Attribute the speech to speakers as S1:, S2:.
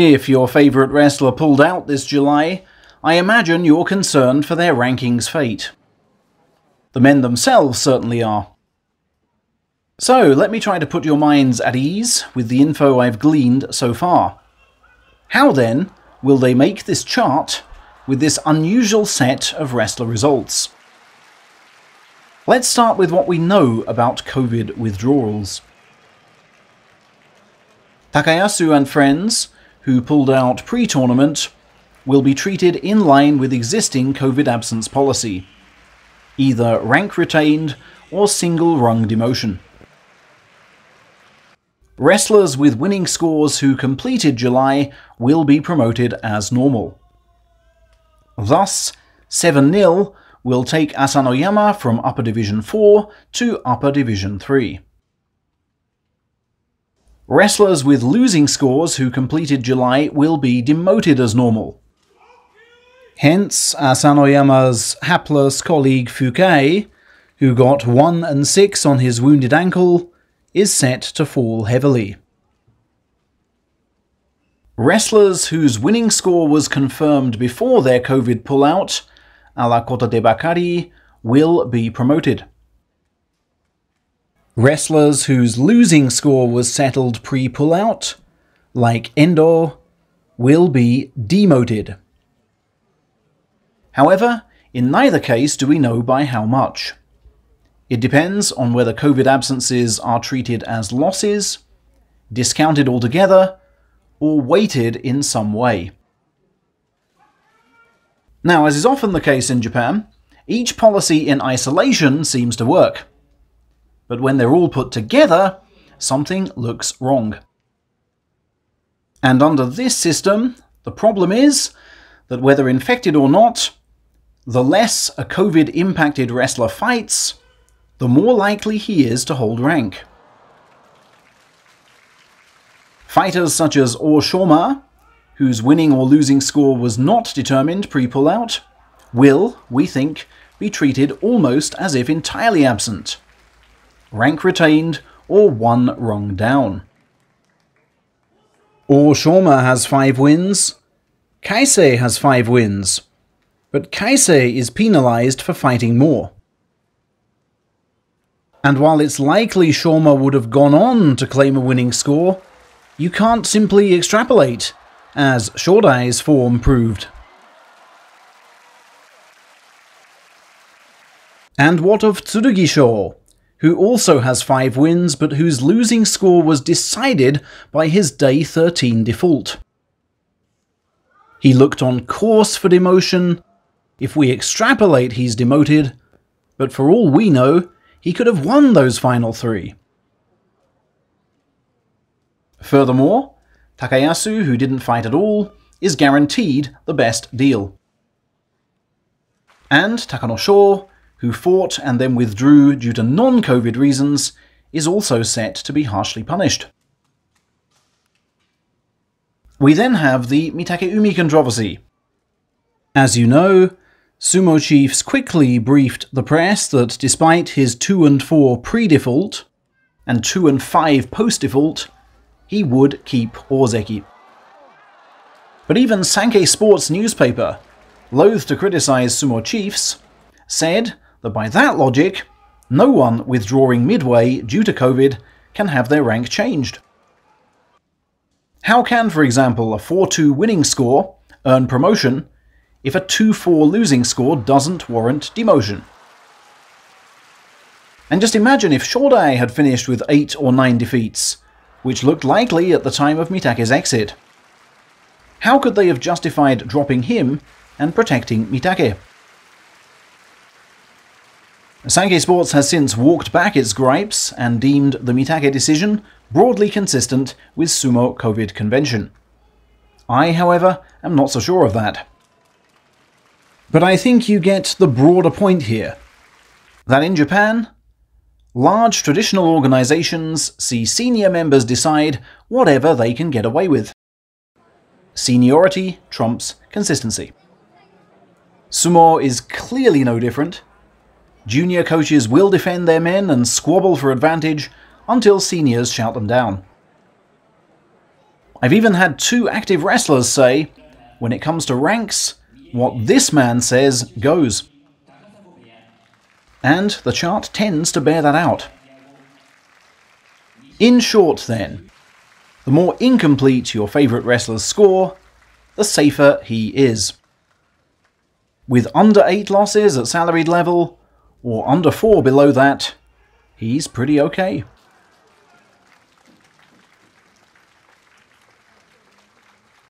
S1: If your favourite wrestler pulled out this July, I imagine you're concerned for their rankings fate. The men themselves certainly are. So, let me try to put your minds at ease with the info I've gleaned so far. How then will they make this chart with this unusual set of wrestler results? Let's start with what we know about COVID withdrawals. Takayasu and friends, who pulled out pre-tournament, will be treated in line with existing COVID absence policy, either rank retained or single rung demotion. Wrestlers with winning scores who completed July will be promoted as normal. Thus, 7 0 will take Asanoyama from Upper Division 4 to Upper Division 3. Wrestlers with losing scores who completed July will be demoted as normal. Hence, Asanoyama's hapless colleague Fukai, who got 1 and 6 on his wounded ankle, is set to fall heavily. Wrestlers whose winning score was confirmed before their COVID pullout, a la Kota de Bakari, will be promoted. Wrestlers whose losing score was settled pre pullout, like Endo, will be demoted. However, in neither case do we know by how much. It depends on whether COVID absences are treated as losses, discounted altogether, or weighted in some way. Now, as is often the case in Japan, each policy in isolation seems to work. But when they're all put together, something looks wrong. And under this system, the problem is that whether infected or not, the less a COVID impacted wrestler fights, the more likely he is to hold rank. Fighters such as Oshoma, whose winning or losing score was not determined pre-pullout, will, we think, be treated almost as if entirely absent. Rank retained or one rung down. Oshoma has 5 wins, Kaisei has 5 wins, but Kaisei is penalised for fighting more. And while it's likely Shoma would have gone on to claim a winning score, you can't simply extrapolate, as Shodai's form proved. And what of Tsurugisho, who also has 5 wins but whose losing score was decided by his day 13 default? He looked on course for demotion. If we extrapolate, he's demoted, but for all we know, he could have won those final three. Furthermore, Takayasu, who didn't fight at all, is guaranteed the best deal. And Takano Takanosho, who fought and then withdrew due to non-COVID reasons, is also set to be harshly punished. We then have the Mitakeumi controversy. As you know, Sumo Chiefs quickly briefed the press that despite his 2 and 4 pre-default and 2 and 5 post-default, he would keep Ozeki. But even Sankei Sports newspaper, loath to criticize Sumo Chiefs, said that by that logic, no one withdrawing midway due to COVID can have their rank changed. How can, for example, a 4-2 winning score earn promotion if a 2-4 losing score doesn't warrant demotion. And just imagine if Shodai had finished with 8 or 9 defeats, which looked likely at the time of Mitake's exit. How could they have justified dropping him and protecting Mitake? Sankei Sports has since walked back its gripes and deemed the Mitake decision broadly consistent with Sumo COVID convention. I, however, am not so sure of that. But I think you get the broader point here. That in Japan, large traditional organizations see senior members decide whatever they can get away with. Seniority trumps consistency. Sumo is clearly no different. Junior coaches will defend their men and squabble for advantage until seniors shout them down. I've even had two active wrestlers say, when it comes to ranks, what this man says goes. And the chart tends to bear that out. In short, then, the more incomplete your favourite wrestler's score, the safer he is. With under 8 losses at salaried level, or under 4 below that, he's pretty okay.